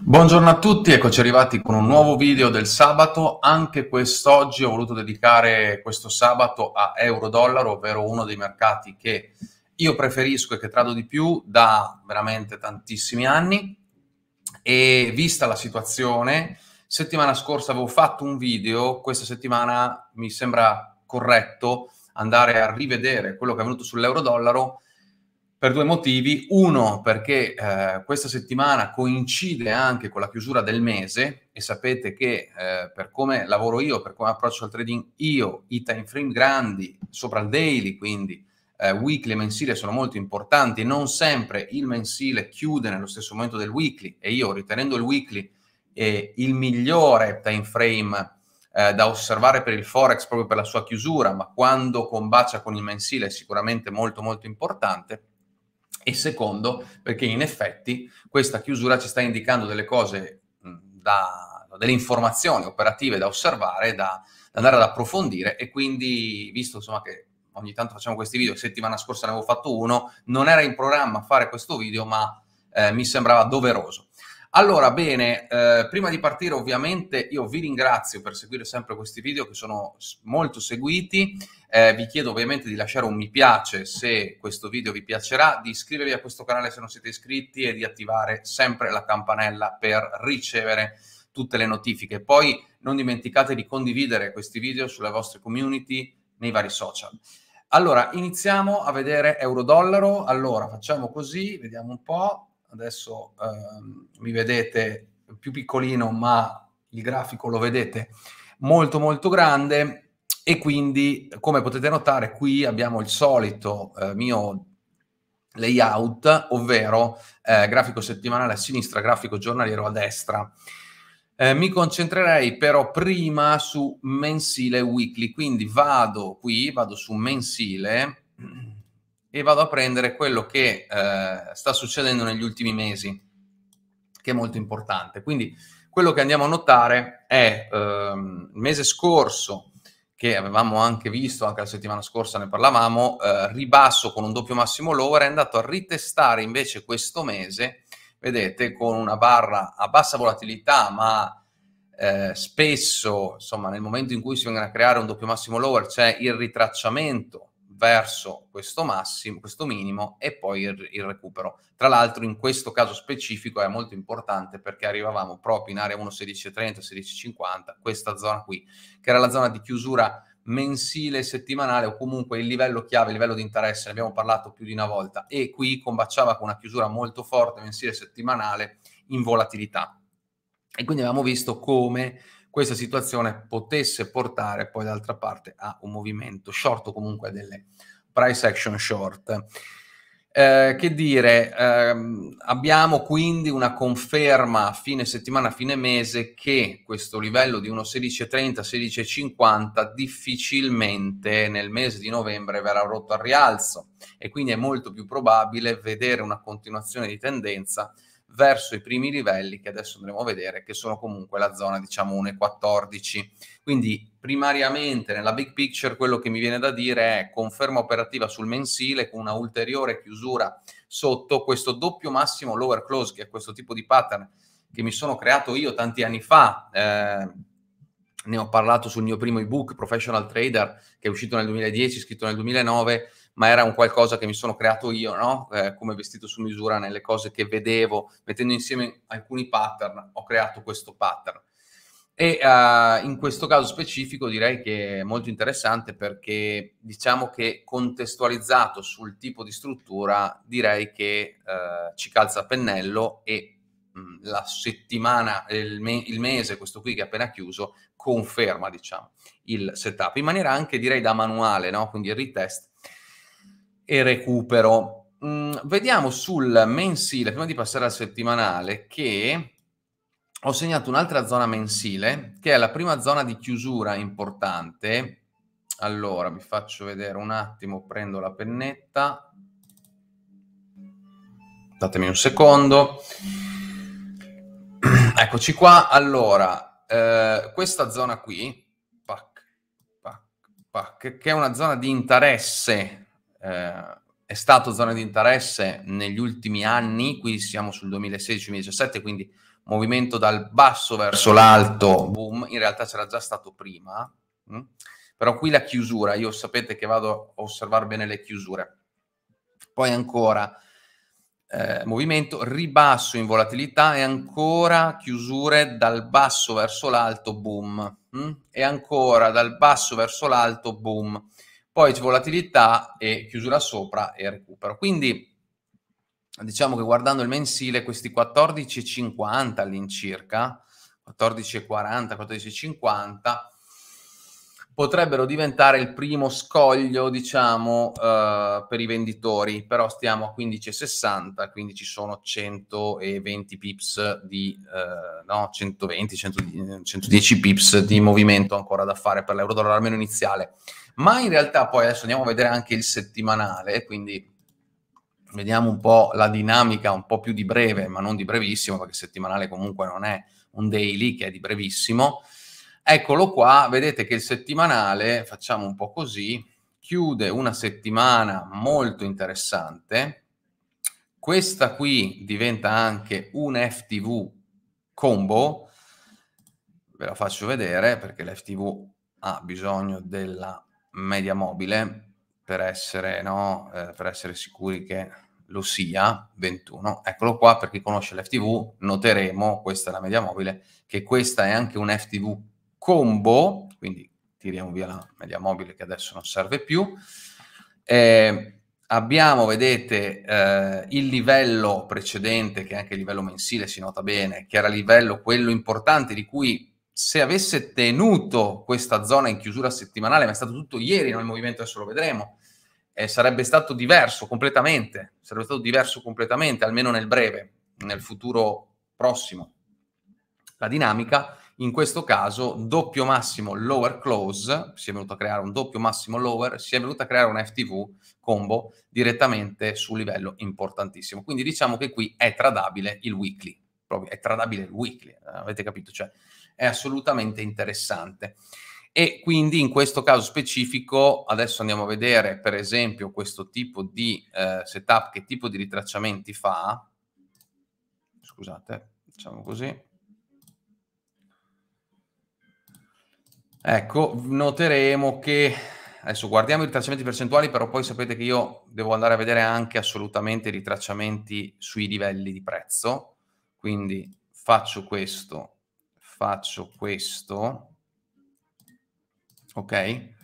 Buongiorno a tutti, eccoci arrivati con un nuovo video del sabato. Anche quest'oggi ho voluto dedicare questo sabato a euro-dollaro, ovvero uno dei mercati che io preferisco e che trado di più da veramente tantissimi anni. E vista la situazione, settimana scorsa avevo fatto un video, questa settimana mi sembra corretto andare a rivedere quello che è venuto sull'euro-dollaro per due motivi. Uno, perché eh, questa settimana coincide anche con la chiusura del mese e sapete che eh, per come lavoro io, per come approccio al trading io, i time frame grandi, sopra il daily, quindi eh, weekly e mensile sono molto importanti. Non sempre il mensile chiude nello stesso momento del weekly e io ritenendo il weekly il migliore time frame eh, da osservare per il Forex proprio per la sua chiusura, ma quando combacia con il mensile è sicuramente molto molto importante e secondo perché in effetti questa chiusura ci sta indicando delle cose, da, delle informazioni operative da osservare, da, da, andare ad approfondire e quindi visto insomma che ogni tanto facciamo questi video, settimana scorsa ne avevo fatto uno, non era in programma fare questo video ma eh, mi sembrava doveroso. Allora, bene, eh, prima di partire ovviamente io vi ringrazio per seguire sempre questi video che sono molto seguiti, eh, vi chiedo ovviamente di lasciare un mi piace se questo video vi piacerà, di iscrivervi a questo canale se non siete iscritti e di attivare sempre la campanella per ricevere tutte le notifiche. Poi non dimenticate di condividere questi video sulle vostre community nei vari social. Allora, iniziamo a vedere euro-dollaro. Allora, facciamo così, vediamo un po' adesso ehm, mi vedete più piccolino, ma il grafico lo vedete molto molto grande e quindi come potete notare qui abbiamo il solito eh, mio layout, ovvero eh, grafico settimanale a sinistra, grafico giornaliero a destra. Eh, mi concentrerei però prima su mensile weekly, quindi vado qui, vado su mensile e vado a prendere quello che eh, sta succedendo negli ultimi mesi, che è molto importante. Quindi quello che andiamo a notare è ehm, il mese scorso, che avevamo anche visto, anche la settimana scorsa ne parlavamo, eh, ribasso con un doppio massimo lower, è andato a ritestare invece questo mese, vedete, con una barra a bassa volatilità, ma eh, spesso, insomma, nel momento in cui si vengono a creare un doppio massimo lower c'è il ritracciamento verso questo massimo, questo minimo e poi il, il, recupero. Tra l'altro in questo caso specifico è molto importante perché arrivavamo proprio in area 1.1630, 16.50, questa zona qui, che era la zona di chiusura mensile, settimanale o comunque il livello chiave, il livello di interesse, ne abbiamo parlato più di una volta e qui combaciava con una chiusura molto forte mensile, settimanale in volatilità. E quindi abbiamo visto come questa situazione potesse portare poi d'altra parte a un movimento short o comunque delle price action short. Eh, che dire, ehm, abbiamo quindi una conferma a fine settimana, a fine mese che questo livello di 1,1630, 16,50 difficilmente nel mese di novembre verrà rotto al rialzo e quindi è molto più probabile vedere una continuazione di tendenza verso i primi livelli che adesso andremo a vedere, che sono comunque la zona diciamo 1,14. Quindi primariamente nella big picture quello che mi viene da dire è conferma operativa sul mensile con una ulteriore chiusura sotto questo doppio massimo lower close, che è questo tipo di pattern che mi sono creato io tanti anni fa. Eh, ne ho parlato sul mio primo ebook Professional Trader che è uscito nel 2010, scritto nel 2009 ma era un qualcosa che mi sono creato io, no? eh, come vestito su misura nelle cose che vedevo, mettendo insieme alcuni pattern, ho creato questo pattern. E uh, in questo caso specifico direi che è molto interessante perché diciamo che contestualizzato sul tipo di struttura direi che uh, ci calza a pennello e mh, la settimana, il, me- il mese, questo qui che è appena chiuso, conferma diciamo il setup in maniera anche direi da manuale, no? quindi il retest e recupero. Mm, vediamo sul mensile, prima di passare al settimanale, che ho segnato un'altra zona mensile, che è la prima zona di chiusura importante. Allora, vi faccio vedere un attimo, prendo la pennetta. Datemi un secondo. Eccoci qua. Allora, eh, questa zona qui, pac, pac, pac, che è una zona di interesse eh, è stato zona di interesse negli ultimi anni, qui siamo sul 2016-2017, quindi movimento dal basso verso l'alto, boom, in realtà c'era già stato prima, mh? Mm? però qui la chiusura, io sapete che vado a osservare bene le chiusure. Poi ancora eh, movimento, ribasso in volatilità e ancora chiusure dal basso verso l'alto, boom, mh? Mm? e ancora dal basso verso l'alto, boom. Poi volatilità e chiusura sopra e recupero. Quindi diciamo che guardando il mensile questi 14,50 all'incirca, 14,40, 14,50 potrebbero diventare il primo scoglio, diciamo, uh, per i venditori, però stiamo a 15,60, quindi ci sono 120 pips di, uh, no, 120, 110, 110 pips di movimento ancora da fare per l'euro dollaro, almeno iniziale. Ma in realtà poi adesso andiamo a vedere anche il settimanale, quindi vediamo un po' la dinamica un po' più di breve, ma non di brevissimo, perché settimanale comunque non è un daily che è di brevissimo. Eccolo qua, vedete che il settimanale, facciamo un po' così, chiude una settimana molto interessante. Questa qui diventa anche un FTV combo, ve la faccio vedere perché l'FTV ha bisogno della media mobile per essere, no, eh, per essere sicuri che lo sia, 21. Eccolo qua, per chi conosce l'FTV, noteremo, questa è la media mobile, che questa è anche un FTV combo, quindi tiriamo via la media mobile che adesso non serve più. Eh, abbiamo, vedete, eh, il livello precedente, che è anche il livello mensile, si nota bene, che era livello quello importante di cui se avesse tenuto questa zona in chiusura settimanale, ma è stato tutto ieri, no? il movimento adesso lo vedremo, eh, sarebbe stato diverso completamente, sarebbe stato diverso completamente, almeno nel breve, nel futuro prossimo. La dinamica, in questo caso, doppio massimo lower close, si è venuto a creare un doppio massimo lower, si è venuto a creare un FTV combo direttamente su livello importantissimo. Quindi diciamo che qui è tradabile il weekly, proprio è tradabile il weekly, avete capito? Cioè è assolutamente interessante. E quindi in questo caso specifico, adesso andiamo a vedere per esempio questo tipo di eh, setup, che tipo di ritracciamenti fa. Scusate, facciamo così. Ecco, noteremo che adesso guardiamo i ritracciamenti percentuali, però poi sapete che io devo andare a vedere anche assolutamente i ritracciamenti sui livelli di prezzo. Quindi faccio questo, faccio questo ok?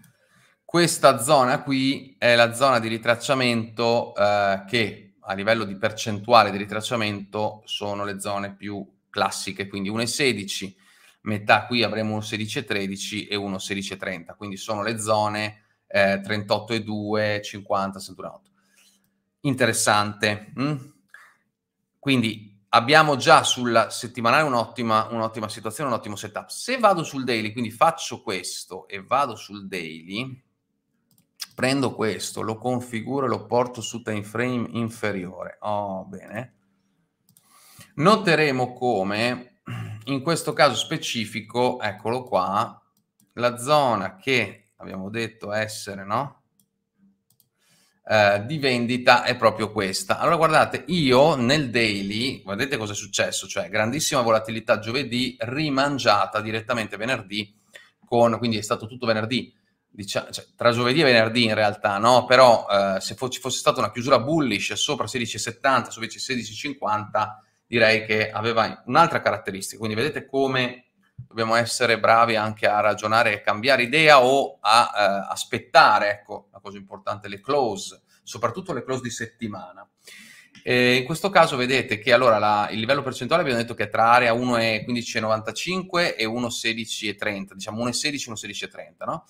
Questa zona qui è la zona di ritracciamento eh, che a livello di percentuale di ritracciamento sono le zone più classiche, quindi 1,16, metà qui avremo 1,16,13 e 1,16,30, quindi sono le zone eh, 38,2, 50, 71,8. Interessante. Mm? Quindi abbiamo già sul settimanale un'ottima, un'ottima situazione, un ottimo setup. Se vado sul daily, quindi faccio questo e vado sul daily, prendo questo, lo configuro e lo porto su time frame inferiore. Oh, bene. Noteremo come in questo caso specifico, eccolo qua, la zona che abbiamo detto essere, no? eh, di vendita è proprio questa. Allora guardate, io nel daily, vedete cosa è successo? Cioè grandissima volatilità giovedì, rimangiata direttamente venerdì, con, quindi è stato tutto venerdì, diciamo, cioè, tra giovedì e venerdì in realtà, no? Però eh, se fo- ci fosse stata una chiusura bullish sopra 16,70, su invece 16,50, direi che aveva un'altra caratteristica. Quindi vedete come dobbiamo essere bravi anche a ragionare e cambiare idea o a eh, aspettare, ecco, la cosa importante, le close, soprattutto le close di settimana. E in questo caso vedete che allora la, il livello percentuale abbiamo detto che è tra area 1,15,95 e 1,16,30, diciamo 1,16 1,16,30, no?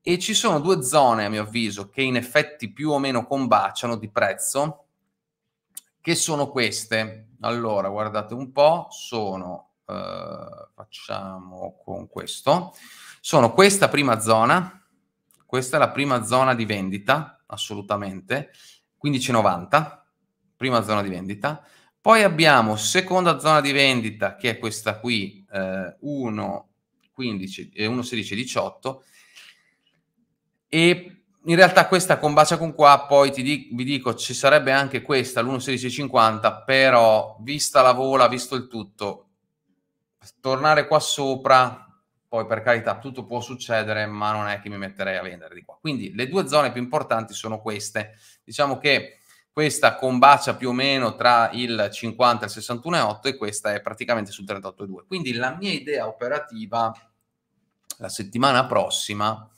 E ci sono due zone, a mio avviso, che in effetti più o meno combaciano di prezzo, che sono queste. Allora, guardate un po', sono Uh, facciamo con questo. Sono questa prima zona, questa è la prima zona di vendita, assolutamente, 15,90, prima zona di vendita. Poi abbiamo seconda zona di vendita, che è questa qui, eh, 1, 15, eh, 1, 16, 18. E in realtà questa combacia con qua, poi di- vi dico, ci sarebbe anche questa, l'1.1650, però vista la vola, visto il tutto, tornare qua sopra, poi per carità tutto può succedere, ma non è che mi metterei a vendere di qua. Quindi le due zone più importanti sono queste. Diciamo che questa combacia più o meno tra il 50 e il 61,8 e questa è praticamente sul 38,2. Quindi la mia idea operativa la settimana prossima,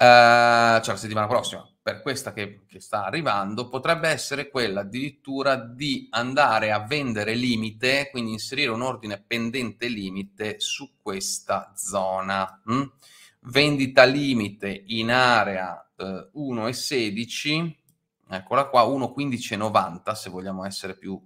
cioè la settimana prossima, per questa che, che, sta arrivando, potrebbe essere quella addirittura di andare a vendere limite, quindi inserire un ordine pendente limite su questa zona. Hm? Vendita limite in area eh, 1,16 eccola qua, 1.1590 se vogliamo essere più,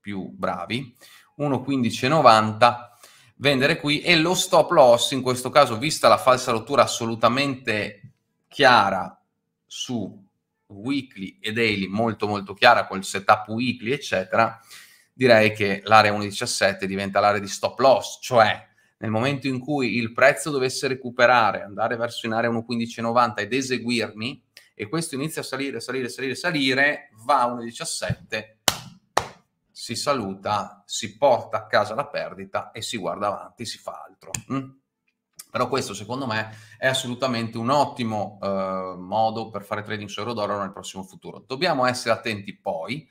più bravi, 1.1590 vendere qui e lo stop loss in questo caso vista la falsa rottura assolutamente chiara su weekly e daily molto molto chiara col setup weekly eccetera direi che l'area 1.17 diventa l'area di stop loss cioè nel momento in cui il prezzo dovesse recuperare andare verso in area 1.1590 ed eseguirmi e questo inizia a salire, salire, salire, salire, va a 1,17, si saluta, si porta a casa la perdita e si guarda avanti, si fa altro. Mm? Però questo secondo me è assolutamente un ottimo eh, modo per fare trading su euro-dollaro nel prossimo futuro. Dobbiamo essere attenti poi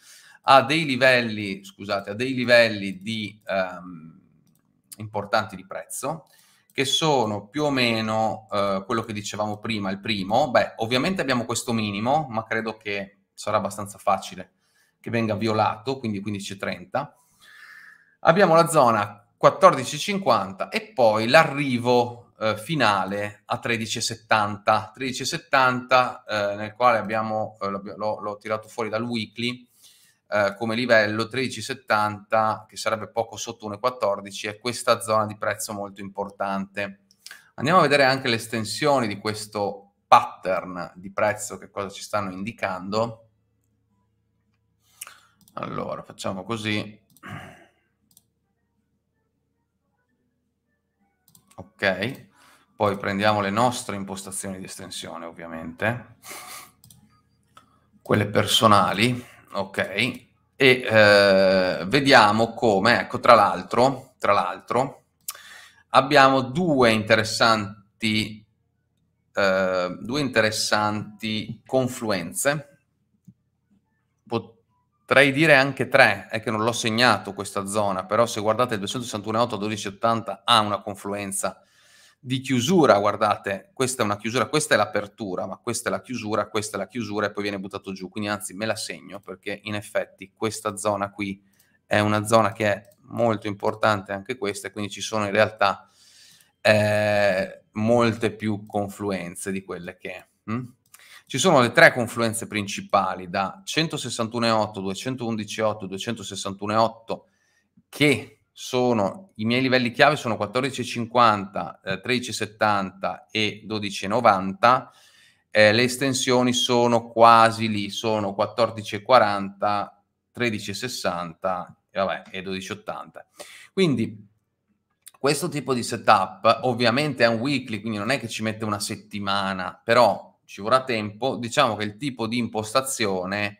a dei livelli, scusate, a dei livelli di, ehm, importanti di prezzo che sono più o meno eh, quello che dicevamo prima, il primo. Beh, ovviamente abbiamo questo minimo, ma credo che sarà abbastanza facile che venga violato, quindi 15.30. Abbiamo la zona 14.50 e poi l'arrivo eh, finale a 13.70. 13.70 eh, nel quale abbiamo, eh, l'ho, l'ho tirato fuori dal weekly, eh, come livello 13,70 che sarebbe poco sotto 1,14 è questa zona di prezzo molto importante. Andiamo a vedere anche le estensioni di questo pattern di prezzo che cosa ci stanno indicando. Allora, facciamo così. Ok, poi prendiamo le nostre impostazioni di estensione, ovviamente, quelle personali ok? E eh, vediamo come, ecco, tra l'altro, tra l'altro, abbiamo due interessanti, eh, due interessanti confluenze. Potrei dire anche tre, è che non l'ho segnato questa zona, però se guardate il 261,8 1280 ha una confluenza di chiusura, guardate, questa è una chiusura, questa è l'apertura, ma questa è la chiusura, questa è la chiusura e poi viene buttato giù, quindi anzi me la segno perché in effetti questa zona qui è una zona che è molto importante anche questa quindi ci sono in realtà eh, molte più confluenze di quelle che... Hm? Ci sono le tre confluenze principali da 161,8, 211,8, 261,8 che sono i miei livelli chiave sono 14,50, eh, 13,70 e 12,90. Eh, le estensioni sono quasi lì, sono 14,40, 13,60 e, vabbè, e 12,80. Quindi questo tipo di setup ovviamente è un weekly, quindi non è che ci mette una settimana, però ci vorrà tempo. Diciamo che il tipo di impostazione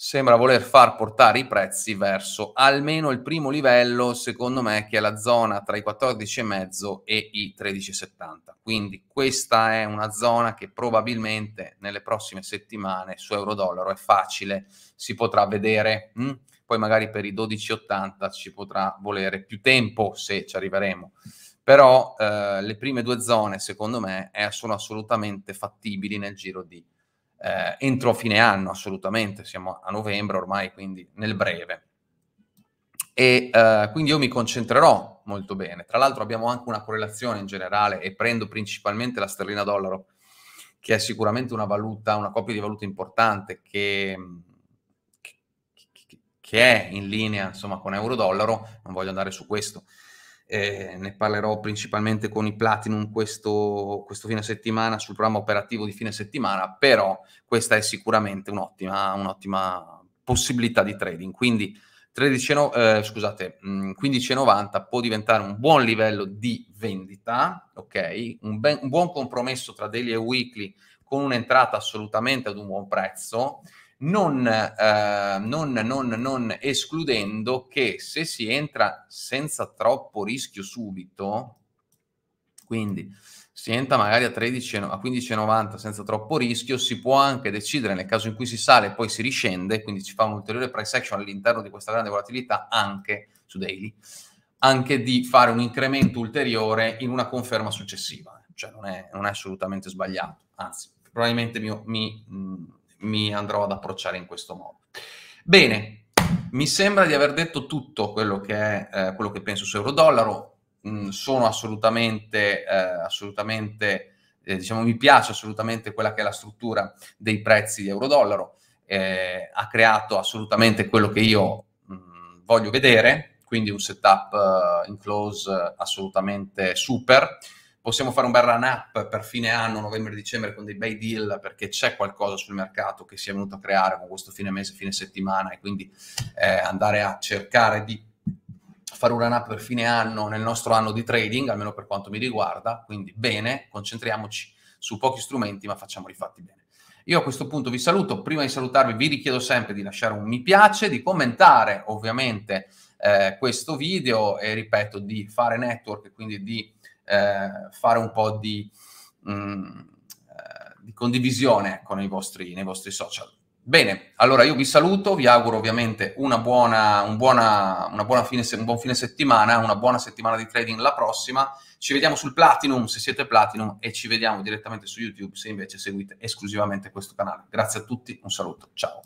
sembra voler far portare i prezzi verso almeno il primo livello, secondo me, che è la zona tra i 14,5 e i 13,70. Quindi questa è una zona che probabilmente nelle prossime settimane su euro-dollaro è facile, si potrà vedere. Hm? Poi magari per i 12,80 ci potrà volere più tempo se ci arriveremo. Però eh, le prime due zone, secondo me, sono assolutamente fattibili nel giro di eh, entro fine anno, assolutamente, siamo a novembre ormai, quindi nel breve. E eh, quindi io mi concentrerò molto bene. Tra l'altro abbiamo anche una correlazione in generale e prendo principalmente la sterlina dollaro, che è sicuramente una valuta, una coppia di valuta importante che, che, è in linea insomma con euro-dollaro, non voglio andare su questo, eh, ne parlerò principalmente con i Platinum questo, questo, fine settimana sul programma operativo di fine settimana, però questa è sicuramente un'ottima, un'ottima possibilità di trading. Quindi 13, eh, scusate, 15,90 mm, può diventare un buon livello di vendita, ok? Un, un buon compromesso tra daily e weekly con un'entrata assolutamente ad un buon prezzo non, eh, non, non, non escludendo che se si entra senza troppo rischio subito, quindi si entra magari a, 13, a 15,90 senza troppo rischio, si può anche decidere nel caso in cui si sale e poi si riscende, quindi si fa un ulteriore price action all'interno di questa grande volatilità anche su daily, anche di fare un incremento ulteriore in una conferma successiva, cioè non è, non è assolutamente sbagliato, anzi probabilmente mi, mi, mi andrò ad approcciare in questo modo. Bene, mi sembra di aver detto tutto quello che, è, eh, quello che penso su euro-dollaro mm, sono assolutamente, eh, assolutamente eh, diciamo, mi piace assolutamente quella che è la struttura dei prezzi di euro-dollaro, eh, ha creato assolutamente quello che io mh, mm, voglio vedere, quindi un setup uh, in close assolutamente super. Possiamo fare un bel run up per fine anno, novembre-dicembre, con dei bei deal, perché c'è qualcosa sul mercato che si è venuto a creare con questo fine mese, fine settimana, e quindi eh, andare a cercare di fare un run up per fine anno nel nostro anno di trading, almeno per quanto mi riguarda, quindi bene, concentriamoci su pochi strumenti, ma facciamoli fatti bene. Io a questo punto vi saluto, prima di salutarvi vi richiedo sempre di lasciare un mi piace, di commentare ovviamente eh, questo video e ripeto di fare network, quindi di eh, fare un po' di, mh, mm, eh, di condivisione con i vostri, nei vostri social. Bene, allora io vi saluto, vi auguro ovviamente una buona, un, buona, una buona fine, un buon fine settimana, una buona settimana di trading la prossima. Ci vediamo sul Platinum se siete Platinum e ci vediamo direttamente su YouTube se invece seguite esclusivamente questo canale. Grazie a tutti, un saluto, ciao.